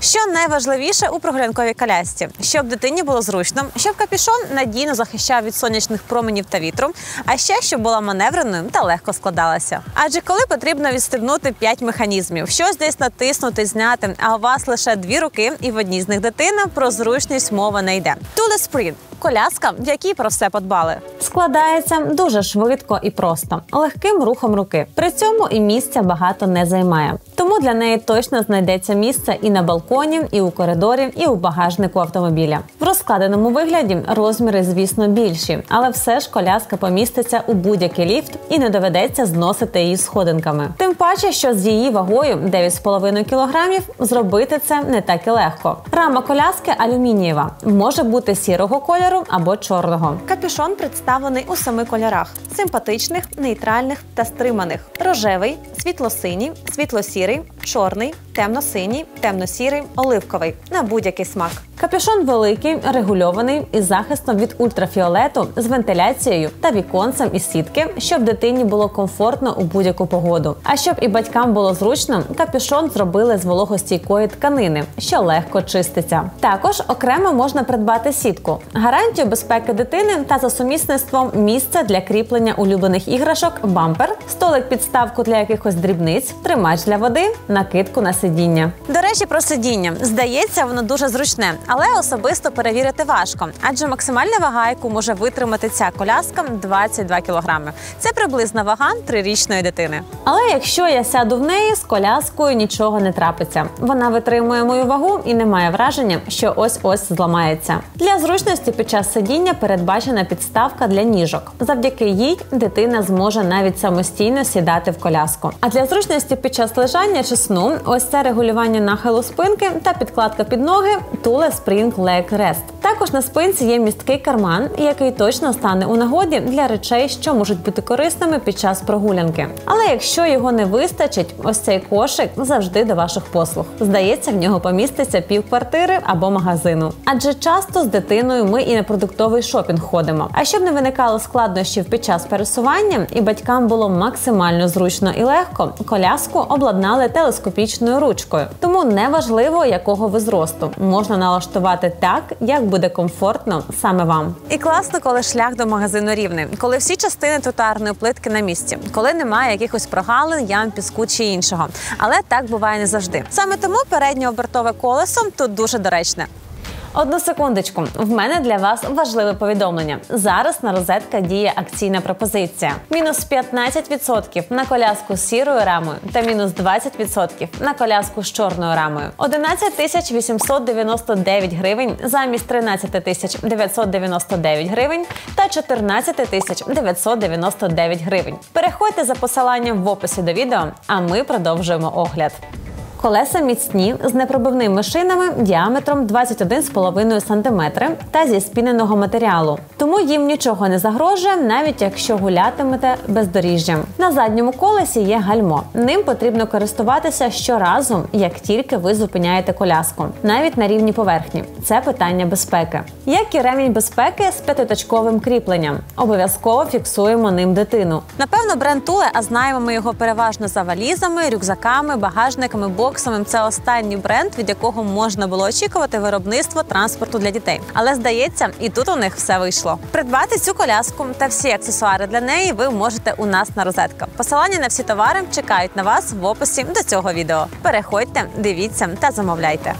Що найважливіше у прогулянковій колясці? Щоб дитині було зручно, щоб капюшон надійно захищав від сонячних променів та вітру, а ще щоб була маневреною та легко складалася. Адже коли потрібно відстебнути 5 механізмів, щось десь натиснути, зняти, а у вас лише дві руки, і в одній з них дитина про зручність мова не йде. Tule Sprint – коляска, в якій про все подбали. Складається дуже швидко і просто, легким рухом руки. При цьому і місця багато не займає. Для неї точно знайдеться місце і на балконі, і у коридорі, і у багажнику автомобіля. В розкладеному вигляді розміри, звісно, більші, але все ж коляска поміститься у будь-який ліфт і не доведеться зносити її сходинками. Паче, що з її вагою 9,5 кг зробити це не так і легко. Рама коляски алюмінієва, може бути сірого кольору або чорного. Капюшон представлений у семи кольорах: симпатичних, нейтральних та стриманих: рожевий, світло-синій, світло-сірий, чорний, темно-синій, темно-сірий, оливковий на будь-який смак. Капюшон великий, регульований із захистом від ультрафіолету, з вентиляцією та віконцем із сітки, щоб дитині було комфортно у будь-яку погоду. А щоб і батькам було зручно, капюшон зробили з вологостійкої тканини, що легко чиститься. Також окремо можна придбати сітку, гарантію безпеки дитини та за сумісництвом місце для кріплення улюблених іграшок, бампер, столик підставку для якихось дрібниць, тримач для води, накидку на сидіння. До речі, про сидіння здається, воно дуже зручне, але особисто перевірити важко, адже максимальна вага, яку може витримати ця коляска, 22 кілограми. Це приблизна вага трирічної дитини. Але якщо я сяду в неї з коляскою, нічого не трапиться. Вона витримує мою вагу і не має враження, що ось ось зламається. Для зручності під час сидіння передбачена підставка для ніжок. Завдяки їй дитина зможе навіть самостійно сідати в коляску. А для зручності під час лежання чи сну ось це регулювання нахилу спинки та підкладка під ноги Tula Spring Leg Rest. Також на спинці є місткий карман, який точно стане у нагоді для речей, що можуть бути корисними під час прогулянки. Але якщо його не вистачить, ось цей кошик завжди до ваших послуг. Здається, в нього поміститься пів квартири або магазину. Адже часто з дитиною ми і на продуктовий шопінг ходимо. А щоб не виникало складнощів під час пересування, і батькам було максимально зручно і легко, коляску обладнали телескопічною ручкою. Тому неважливо, якого ви зросту, можна налаштувати так, як буде комфортно саме вам. І класно, коли шлях до магазину рівний, коли всі частини тротуарної плитки на місці, коли немає якихось прогалин, ям, піску чи іншого. Але так буває не завжди. Саме тому переднє обертове колесо тут дуже доречне. Одну секундочку. В мене для вас важливе повідомлення. Зараз на розетка діє акційна пропозиція: мінус 15% на коляску з сірою рамою та мінус 20% на коляску з чорною рамою. 11 тисяч 899 гривень замість 13 тисяч 999 гривень та 14 тисяч 999 гривень. Переходьте за посиланням в описі до відео, а ми продовжуємо огляд. Колеса міцні з непробивними шинами діаметром 21,5 см та зі спіненого матеріалу. Тому їм нічого не загрожує, навіть якщо гулятимете бездоріжжям. На задньому колесі є гальмо. Ним потрібно користуватися щоразу, як тільки ви зупиняєте коляску, навіть на рівні поверхні. Це питання безпеки. Як і ремінь безпеки з п'ятиточковим кріпленням. Обов'язково фіксуємо ним дитину. Напевно, бренд Туле, а знаємо ми його переважно за валізами, рюкзаками, багажниками, боксами. Це останній бренд, від якого можна було очікувати виробництво транспорту для дітей. Але здається, і тут у них все вийшло. Придбати цю коляску та всі аксесуари для неї ви можете у нас на розетка. Посилання на всі товари чекають на вас в описі до цього відео. Переходьте, дивіться та замовляйте.